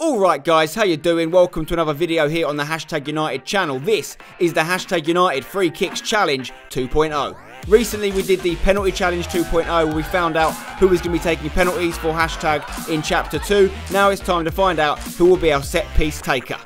Alright guys, how you doing? Welcome to another video here on the Hashtag United channel. This is the Hashtag United Free Kicks Challenge 2.0. Recently we did the Penalty Challenge 2.0 where we found out who was going to be taking penalties for Hashtag in Chapter 2. Now it's time to find out who will be our set piece taker.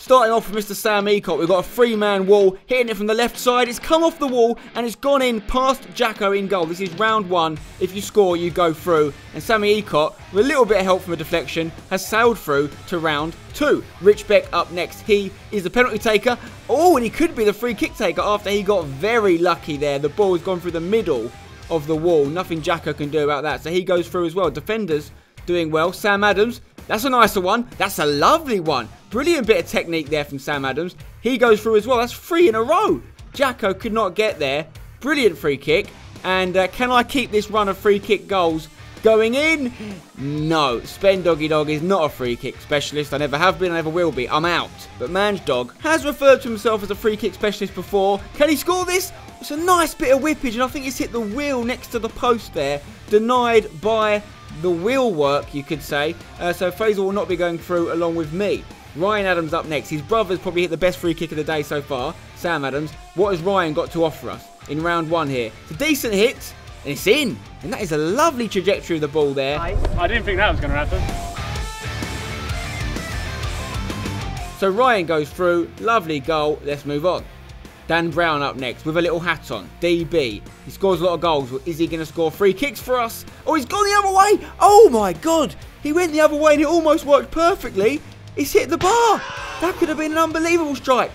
Starting off with Mr. Sam Ecott, we've got a three-man wall, hitting it from the left side. It's come off the wall and it's gone in past Jacko in goal. This is round one. If you score, you go through. And Sammy Ecott, with a little bit of help from a deflection, has sailed through to round two. Rich Beck up next. He is the penalty taker. Oh, and he could be the free kick taker after he got very lucky there. The ball has gone through the middle of the wall. Nothing Jacko can do about that. So he goes through as well. Defenders doing well. Sam Adams, that's a nicer one. That's a lovely one. Brilliant bit of technique there from Sam Adams. He goes through as well. That's three in a row. Jacko could not get there. Brilliant free kick. And uh, can I keep this run of free kick goals going in? No. Spen Doggy Dog is not a free kick specialist. I never have been, I never will be. I'm out. But Manj Dog has referred to himself as a free kick specialist before. Can he score this? It's a nice bit of whippage, and I think he's hit the wheel next to the post there. Denied by the wheel work, you could say. Uh, so Faisal will not be going through along with me. Ryan Adams up next. His brother's probably hit the best free kick of the day so far, Sam Adams. What has Ryan got to offer us in round one here? It's a decent hit, and it's in. And that is a lovely trajectory of the ball there. I didn't think that was going to happen. So Ryan goes through, lovely goal, let's move on. Dan Brown up next with a little hat on, DB. He scores a lot of goals, is he going to score free kicks for us? Oh, he's gone the other way! Oh my god! He went the other way and it almost worked perfectly. He's hit the bar! That could have been an unbelievable strike.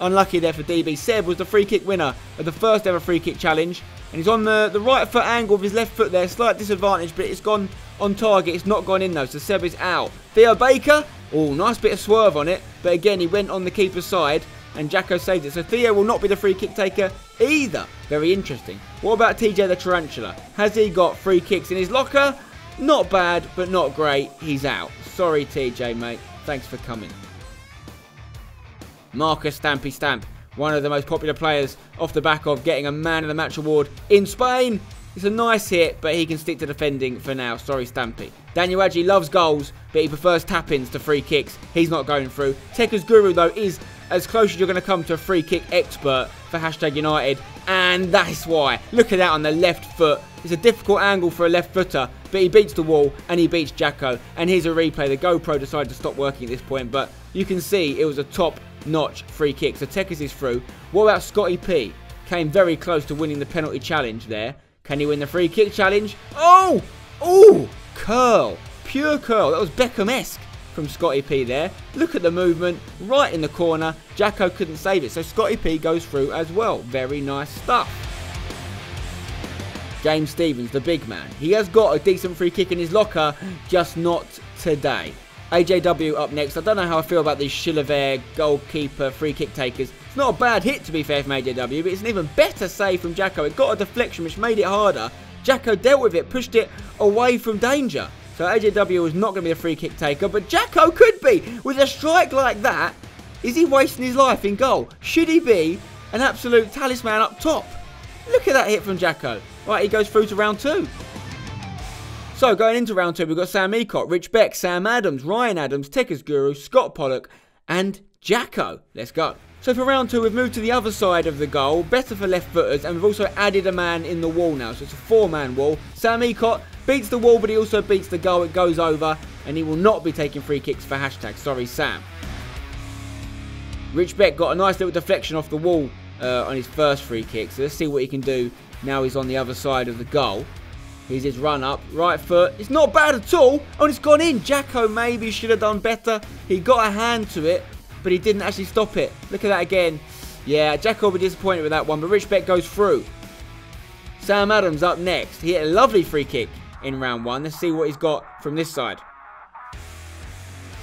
Unlucky there for DB. Seb was the free kick winner of the first ever free kick challenge. And he's on the, the right foot angle of his left foot there. Slight disadvantage, but it's gone on target. It's not gone in though, so Seb is out. Theo Baker. Oh, nice bit of swerve on it. But again, he went on the keeper's side and Jacko saved it. So Theo will not be the free kick taker either. Very interesting. What about TJ the Tarantula? Has he got free kicks in his locker? Not bad, but not great. He's out. Sorry, TJ, mate. Thanks for coming. Marcus Stampy Stamp, one of the most popular players off the back of getting a Man of the Match award in Spain. It's a nice hit, but he can stick to defending for now. Sorry, Stampy. Daniel Adjei loves goals, but he prefers tap-ins to free kicks. He's not going through. Tekkers Guru, though, is as close as you're going to come to a free kick expert for hashtag United. And that's why. Look at that on the left foot. It's a difficult angle for a left footer, but he beats the wall and he beats Jacko. And here's a replay. The GoPro decided to stop working at this point, but you can see it was a top-notch free kick. So Tekkers is through. What about Scotty P? Came very close to winning the penalty challenge there. Can he win the free kick challenge? Oh! Oh! Curl. Pure curl. That was Beckham-esque from Scotty P there. Look at the movement. Right in the corner. Jacko couldn't save it. So Scotty P goes through as well. Very nice stuff. James Stevens, the big man. He has got a decent free kick in his locker, just not today. AJW up next. I don't know how I feel about these Chilavert goalkeeper free kick takers. It's not a bad hit to be fair from AJW, but it's an even better save from Jacko. It got a deflection which made it harder. Jacko dealt with it, pushed it away from danger. So AJW is not going to be a free kick taker, but Jacko could be. With a strike like that, is he wasting his life in goal? Should he be an absolute talisman up top? Look at that hit from Jacko. Right, he goes through to round two. So going into round two, we've got Sam Ecott, Rich Beck, Sam Adams, Ryan Adams, Tekkers Guru, Scott Pollock, and Jacko. Let's go. So for round two, we've moved to the other side of the goal, better for left footers, and we've also added a man in the wall now. So it's a four-man wall. Sam Ecott beats the wall, but he also beats the goal. It goes over, and he will not be taking free kicks for hashtag. Sorry, Sam. Rich Beck got a nice little deflection off the wall uh, on his first free kick. So let's see what he can do now he's on the other side of the goal. Here's his run up, right foot. It's not bad at all. Oh, it's gone in. Jacko maybe should have done better. He got a hand to it, but he didn't actually stop it. Look at that again. Yeah, Jacko will be disappointed with that one, but Rich Beck goes through. Sam Adams up next. He hit a lovely free kick in round one. Let's see what he's got from this side.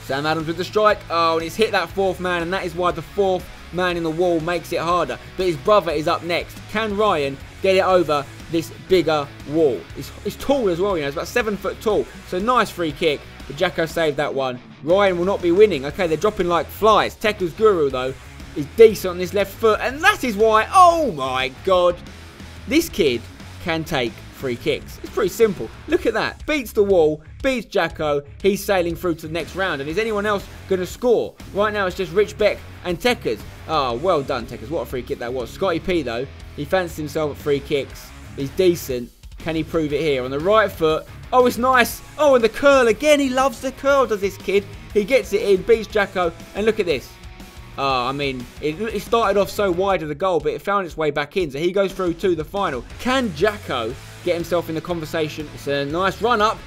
Sam Adams with the strike. Oh, and he's hit that fourth man, and that is why the fourth man in the wall makes it harder. But his brother is up next. Can Ryan get it over this bigger wall? It's, tall as well, you know. It's about seven foot tall. So nice free kick. But Jacko saved that one. Ryan will not be winning. Okay, they're dropping like flies. Tekkers Guru, though, is decent on his left foot. And that is why, oh my god, this kid can take free kicks. It's pretty simple. Look at that. Beats the wall, beats Jacko. He's sailing through to the next round. And is anyone else going to score? Right now, it's just Rich Beck and Tekkers. Oh, well done, Tekkers. What a free kick that was. Scotty P, though, he fancies himself at free kicks. He's decent. Can he prove it here? On the right foot. Oh, it's nice. Oh, and the curl again. He loves the curl, does this kid. He gets it in, beats Jacko. And look at this. Oh, I mean, it, it, started off so wide of the goal, but it found its way back in. So he goes through to the final. Can Jacko get himself in the conversation? It's a nice run up.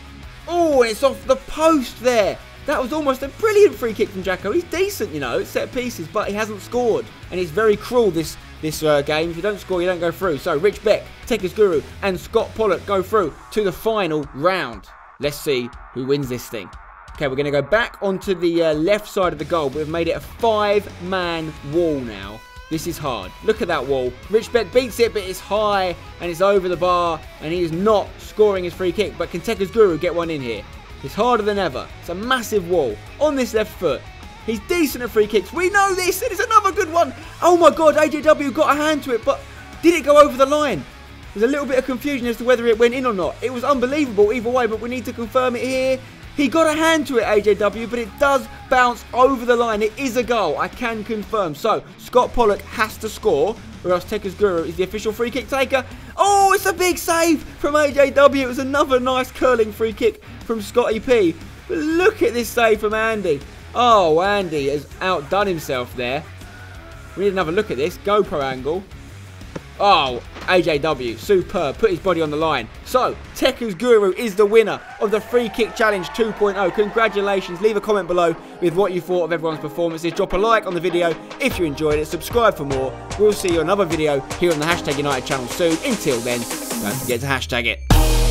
Oh, it's off the post there. That was almost a brilliant free kick from Jacko. He's decent, you know, set pieces, but he hasn't scored. And it's very cruel, this this uh, game. If you don't score, you don't go through. So Rich Beck, Tekkers Guru, and Scott Pollock go through to the final round. Let's see who wins this thing. Okay, we're going to go back onto the uh, left side of the goal. We've made it a five-man wall now. This is hard. Look at that wall. Rich Beck beats it, but it's high and it's over the bar, and he is not scoring his free kick. But can Tekkers Guru get one in here? It's harder than ever. It's a massive wall on this left foot. He's decent at free kicks. We know this, and it's another good one. Oh my God, AJW got a hand to it, but did it go over the line? There's a little bit of confusion as to whether it went in or not. It was unbelievable either way, but we need to confirm it here. He got a hand to it, AJW, but it does bounce over the line. It is a goal, I can confirm. So, Scott Pollock has to score, or else Tekkers Guru is the official free kick taker. Oh, it's a big save from AJW. It was another nice curling free kick from Scotty P. But look at this save from Andy. Oh, Andy has outdone himself there. We need another look at this. GoPro angle. Oh, AJW, superb, put his body on the line. So, Tekkers Guru is the winner of the Free Kick Challenge 2.0. Congratulations, leave a comment below with what you thought of everyone's performances. Drop a like on the video if you enjoyed it, subscribe for more. We'll see you another video here on the Hashtag United channel soon. Until then, don't forget to hashtag it.